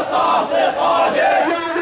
yasası kadir.